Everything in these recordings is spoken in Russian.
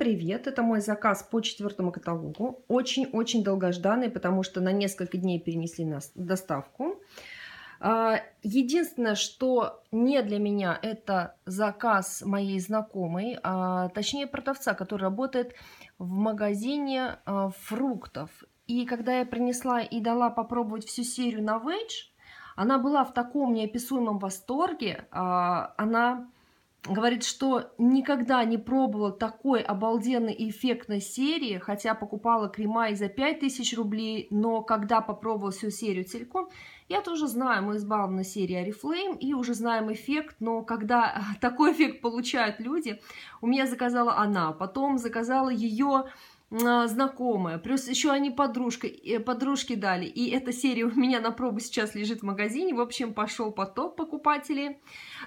привет! Это мой заказ по четвертому каталогу. Очень-очень долгожданный, потому что на несколько дней перенесли на доставку. А, единственное, что не для меня, это заказ моей знакомой, а, точнее продавца, который работает в магазине а, фруктов. И когда я принесла и дала попробовать всю серию на Вейдж, она была в таком неописуемом восторге, она говорит, что никогда не пробовала такой обалденной и эффектной серии, хотя покупала крема и за 5000 рублей, но когда попробовала всю серию целиком, я тоже знаю, мы избавлены серией Oriflame и уже знаем эффект, но когда такой эффект получают люди, у меня заказала она, потом заказала ее знакомая, плюс еще они подружка, э, подружки дали, и эта серия у меня на пробу сейчас лежит в магазине, в общем, пошел поток покупателей,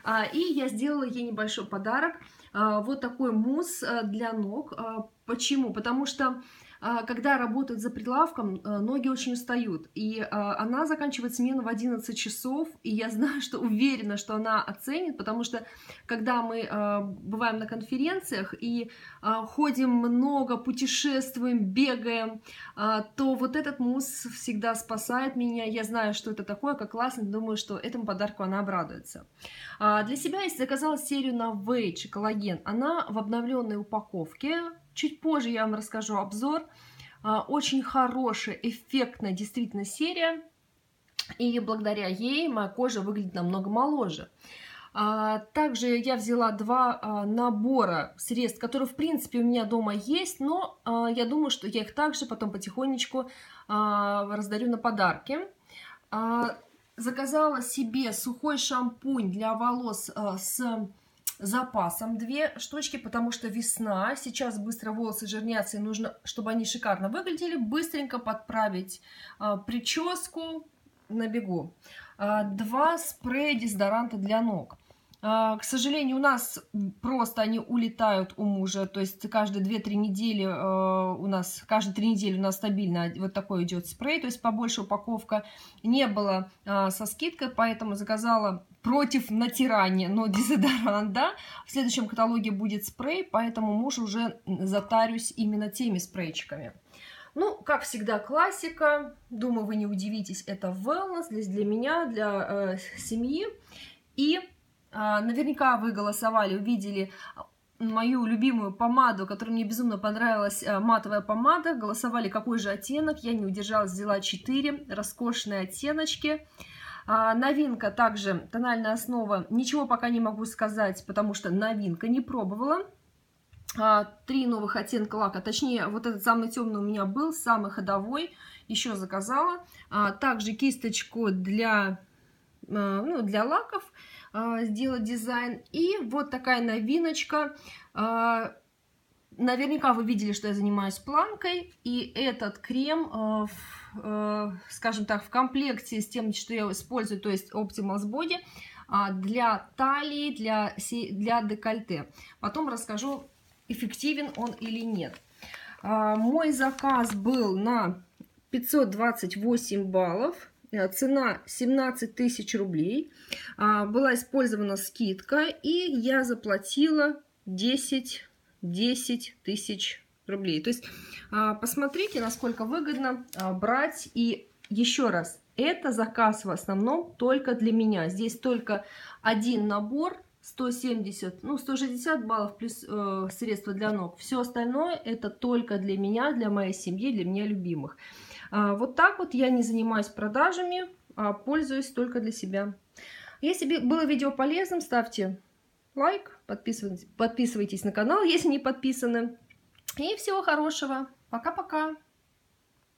а, и я сделала ей небольшой подарок, а, вот такой мусс для ног, почему? Потому что а, когда работают за прилавком, э, ноги очень устают. И а, она заканчивает смену в 11 часов, и я знаю, что уверена, что она оценит, потому что когда мы а, бываем на конференциях и ходим много, путешествуем, бегаем, то вот этот мусс всегда спасает меня. Я знаю, что это такое, как классно, думаю, что этому подарку она обрадуется. Для себя я заказала серию на Вейдж коллаген. Она в обновленной упаковке, Чуть позже я вам расскажу обзор. А, очень хорошая, эффектная действительно серия. И благодаря ей моя кожа выглядит намного моложе. А, также я взяла два а, набора средств, которые, в принципе, у меня дома есть, но я думаю, что я их также потом потихонечку раздарю на подарки. Заказала себе сухой шампунь для волос с запасом две штучки, потому что весна, сейчас быстро волосы жирнятся, и нужно, чтобы они шикарно выглядели, быстренько подправить а, прическу на бегу. А, два спрея дезодоранта для ног. А, к сожалению, у нас просто они улетают у мужа, то есть каждые 2-3 недели а, у нас, каждые 3 недели у нас стабильно вот такой идет спрей, то есть побольше упаковка не было а, со скидкой, поэтому заказала против натирания, но дезодорант, да. В следующем каталоге будет спрей, поэтому муж уже затарюсь именно теми спрейчиками. Ну, как всегда, классика. Думаю, вы не удивитесь, это wellness для, для меня, для э, семьи. И а, наверняка вы голосовали, увидели мою любимую помаду, которая мне безумно понравилась, э, матовая помада. Голосовали, какой же оттенок. Я не удержалась, взяла 4 роскошные оттеночки. А, новинка также, тональная основа. Ничего пока не могу сказать, потому что новинка не пробовала. А, три новых оттенка лака, точнее, вот этот самый темный у меня был, самый ходовой, еще заказала. А, также кисточку для, ну, для лаков сделать дизайн. И вот такая новиночка. А, наверняка вы видели, что я занимаюсь планкой. И этот крем, а, скажем так, в комплекте с тем, что я использую, то есть Optimals Body, для талии, для, для декольте. Потом расскажу, эффективен он или нет. Мой заказ был на 528 баллов. Э, цена 17 тысяч рублей. А, была использована скидка, и я заплатила 10, 10 тысяч рублей. То есть а, посмотрите, насколько выгодно а, брать. И еще раз, это заказ в основном только для меня. Здесь только один набор 170, ну 160 баллов плюс э, средства для ног. Все остальное это только для меня, для моей семьи, для меня любимых. А, вот так вот я не занимаюсь продажами, а пользуюсь только для себя. Если было видео полезным, ставьте лайк, подписывайтесь, подписывайтесь на канал, если не подписаны. И всего хорошего. Пока-пока.